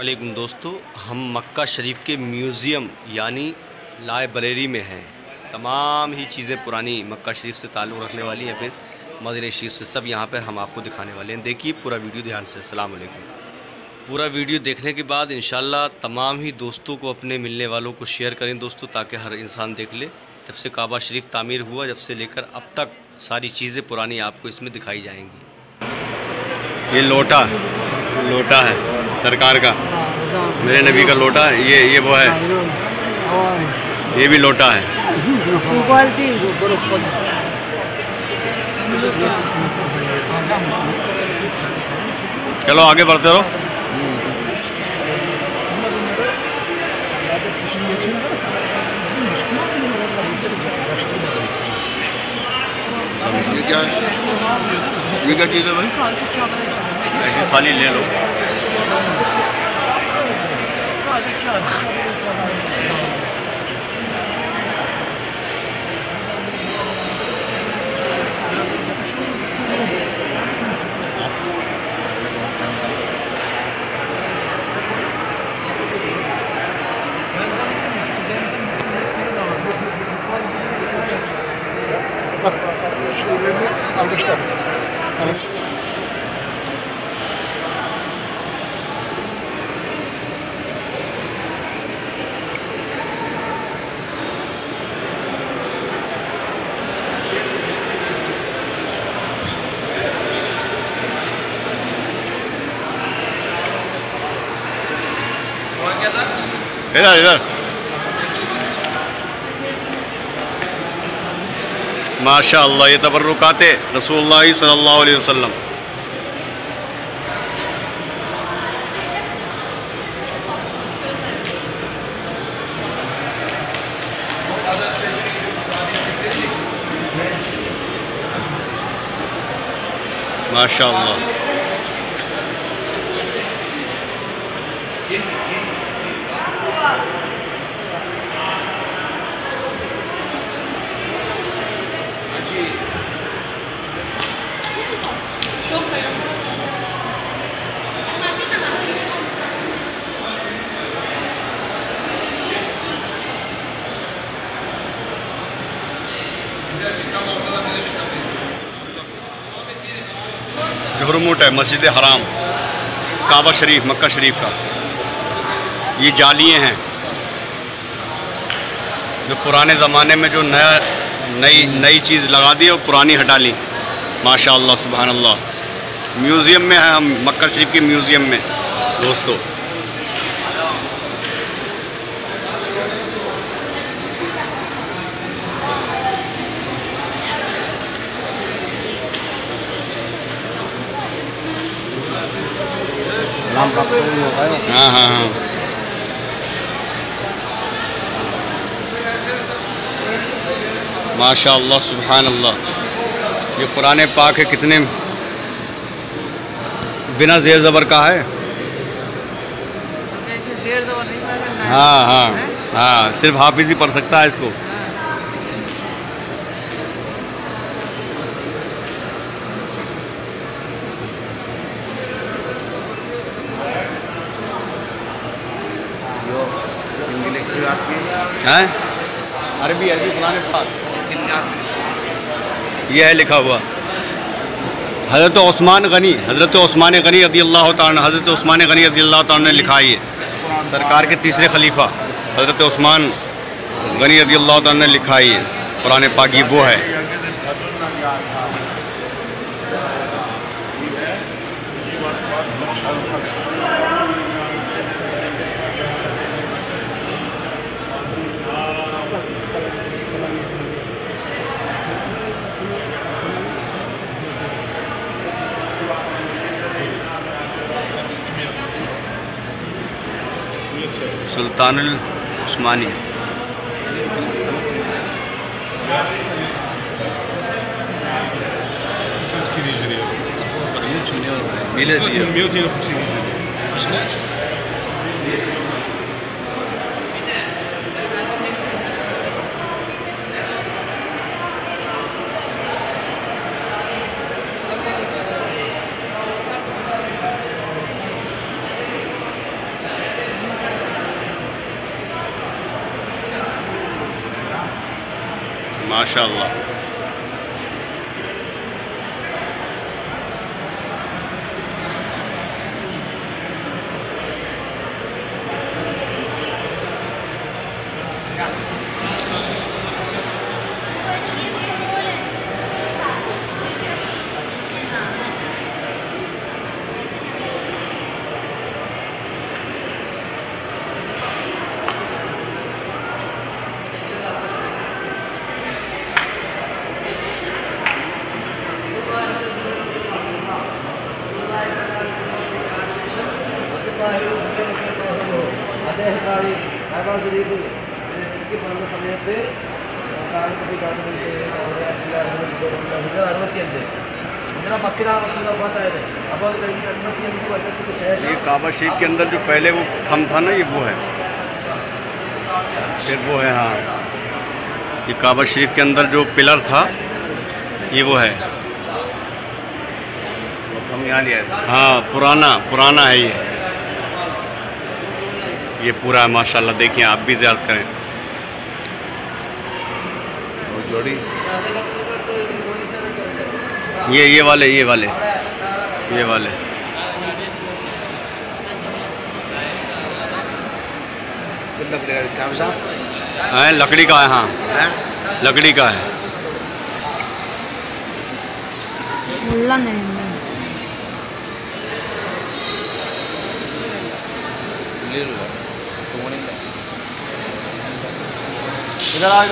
علیکم دوستو، ہم مکہ شریف کے میوزیم یعنی لائبریری میں ہیں۔ تمام ہی چیزیں پرانی مکہ شریف سے تعلق رکھنے والی ہیں۔ پھر مدینہ شریف سے سب یہاں پر ہم آپ کو دکھانے والے ہیں۔ دیکھیے پورا ویڈیو دھیان سے۔ السلام علیکم۔ پورا ویڈیو دیکھنے کے بعد انشاءاللہ تمام ہی دوستوں کو اپنے ملنے والوں کو شیئر کریں دوستو، تاکہ ہر انسان دیکھ لے۔ جب سے کعبہ شریف تعمیر ہوا، جب سے لے کر اب تک ساری چیزیں پرانی آپ کو اس میں دکھائی جائیں گی۔ یہ لوٹا لوٹا ہے۔ سرکار کا میرے نبی کا لوٹا ہے یہ یہ وہ ہے۔ یہ بھی لوٹا ہے۔ چلو آگے بڑھتے رہو۔ یہ کیا ہے؟ یہ کیا چیز ہے بھائی؟ خالی لے لو۔ Bak şeylerini almışlar. Eh, dale, dale. ماشاء الله یہ تبرکات رسول الله صلی اللہ علیہ وسلم ما شاء الله جھرموٹ ہے، مسجد حرام، کعبہ شریف، مکہ شریف کا۔ یہ جالیے ہیں۔ جو پرانے زمانے میں جو نیا، نئی نئی چیز لگا دی اور پرانی ہٹا لی۔ ماشاء اللہ سبحان اللہ۔ میوزیم میں ہیں ہم، مکہ شریف کے میوزیم میں۔ دوستو ہاں ہاں ہاں۔ ماشاء اللہ سبحان اللہ یہ قرآن پاک ہے کتنے بنا زیر زبر کا ہے؟ ہاں ہاں ہاں صرف حافظ ہی پڑھ سکتا ہے اس کو۔ عربی عربی قرآن پاک۔ یہ ہے لکھا ہوا۔ حضرت عثمان غنی حضرت عثمان غنی رضی اللہ تعالیٰ حضرت عثمان غنی رضی اللہ تعالیٰ نے لکھا ہے سرکار کے تیسرے خلیفہ حضرت عثمان غنی رضی اللہ تعالیٰ نے لکھا ہے قرآن پاک یہ وہ ہے۔ سلطان العثمانی Millet 159 هجري ماشاء اللہ یہ کعبہ شریف کے اندر جو پہلے وہ تھم تھا نا یہ وہ ہے۔ پھر وہ ہے ہاں۔ یہ کعبہ شریف کے اندر جو پلر تھا یہ وہ ہے۔ ہاں پرانا پرانا ہے یہ۔ یہ پورا ہے ماشاءاللہ دیکھیں آپ بھی زیارت کریں۔ جوڑی۔ یہ یہ والے یہ والے۔ یہ والے۔ ہیں لکڑی کا ہے؟ ہاں لکڑی کا ہے ادھر آ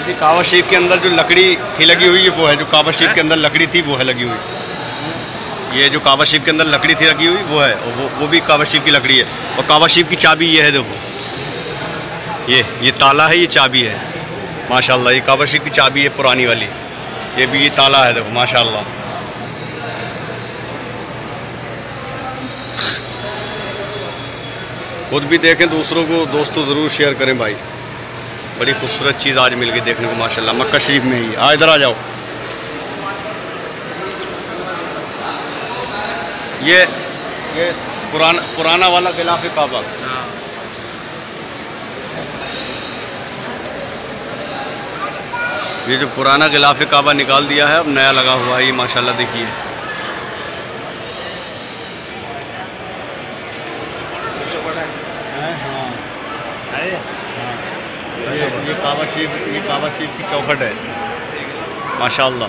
بھی کعبہ شریف کے اندر جو لکڑی تھی لگی ہوئی وہ ہے جو کعبہ شریف کے اندر لکڑی تھی وہ ہے لگی ہوئی۔ یہ جو کعبہ شریف کے اندر لکڑی تھی لگی ہوئی وہ ہے وہ بھی کعبہ شریف کی لکڑی ہے۔ اور کعبہ شریف کی چابی یہ ہے دیکھو۔ یہ یہ تالا ہے یہ چابی ہے۔ ماشاء اللہ یہ کعبہ شریف کی چابی ہے پرانی والی۔ یہ بھی یہ تالا ہے دیکھو ماشاء اللہ خود بھی دیکھیں دوسروں کو دوستوں ضرور شیئر کریں بھائی۔ بڑی خوبصورت چیز آج مل گئی دیکھنے کو، ماشاءاللہ، مکہ شریف میں ہی۔ آ، ادھر آ جاؤ۔ یہ یہ پرانا پرانا والا غلاف کعبہ۔ یہ جو پرانا غلاف کعبہ نکال دیا ہے، اب نیا لگا ہوا ہے، یہ ماشاءاللہ دیکھیے یہ کعبہ شریف یہ کعبہ شریف کی چوکھٹ ہے۔ ماشاء اللہ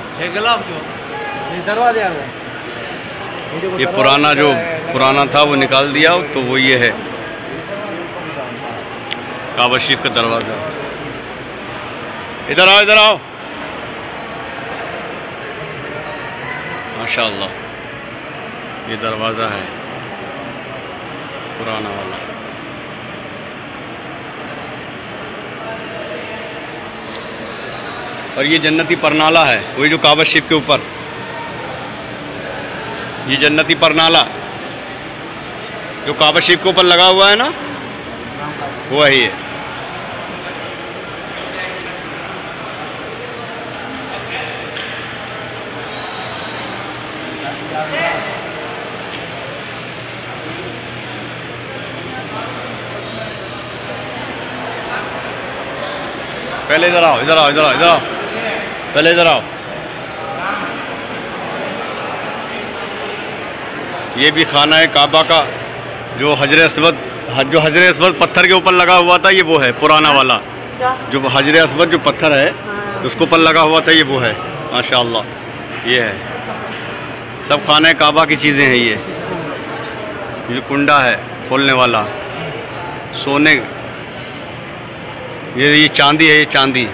دروازے یہ پرانا جو پرانا تھا وہ نکال دیا تو وہ یہ ہے۔ کعبہ شریف کا دروازہ۔ ادھر آؤ ادھر آؤ۔ ماشاء اللہ یہ دروازہ ہے۔ پرانا والا۔ اور یہ جنتی پرنالا ہے، وہی جو کعبہ شریف کے اوپر۔ یہ جنتی پرنالا۔ جو کعبہ شریف کے اوپر لگا ہوا ہے نا، وہی ہے۔ پہلے ادھر آؤ ادھر آؤ ادھر آؤ ادھر آؤ۔ پہلے ادھر آؤ۔ یہ بھی خانہ ہے کعبہ کا جو حجر اسود، جو حجر اسود پتھر کے اوپر لگا ہوا تھا، یہ وہ ہے، پرانا والا۔ جو حجر اسود جو پتھر ہے، اس کے اوپر لگا ہوا تھا، یہ وہ ہے۔ ماشاء اللہ یہ ہے۔ سب خانہ کعبہ کی چیزیں ہیں یہ جو کنڈا ہے، کھولنے والا۔ سونے، یہ یہ چاندی ہے، یہ چاندی۔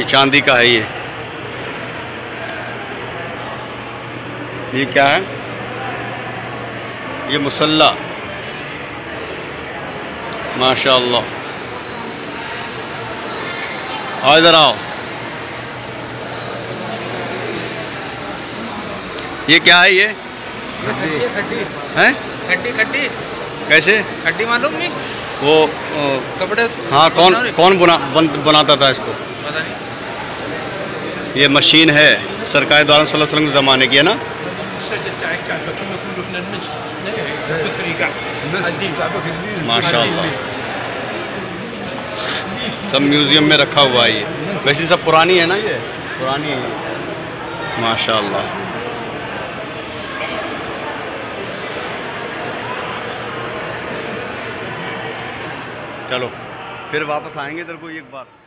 یہ چاندی کا ہے یہ۔ یہ کیا ہے؟ یہ مسلح۔ ماشاء اللہ آؤ ادھر آؤ۔ یہ کیا ہے یہ؟ ہیں؟ کھڈی کھڈی کیسے؟ کھڈی معلوم نہیں؟ وہ کپڑے ہاں کون کون بنا بن بناتا تھا اس کو؟ پتہ نہیں۔ یہ مشین ہے سرکار دوران صلی اللہ علیہ وسلم کے زمانے کی ہے نا؟ ماشاء اللہ سب میوزیم میں رکھا ہوا ہے یہ۔ ویسے سب پرانی ہے نا یہ؟ پرانی ہے۔ ماشاء اللہ چلو، پھر واپس آئیں گے ادھر کو ایک بار۔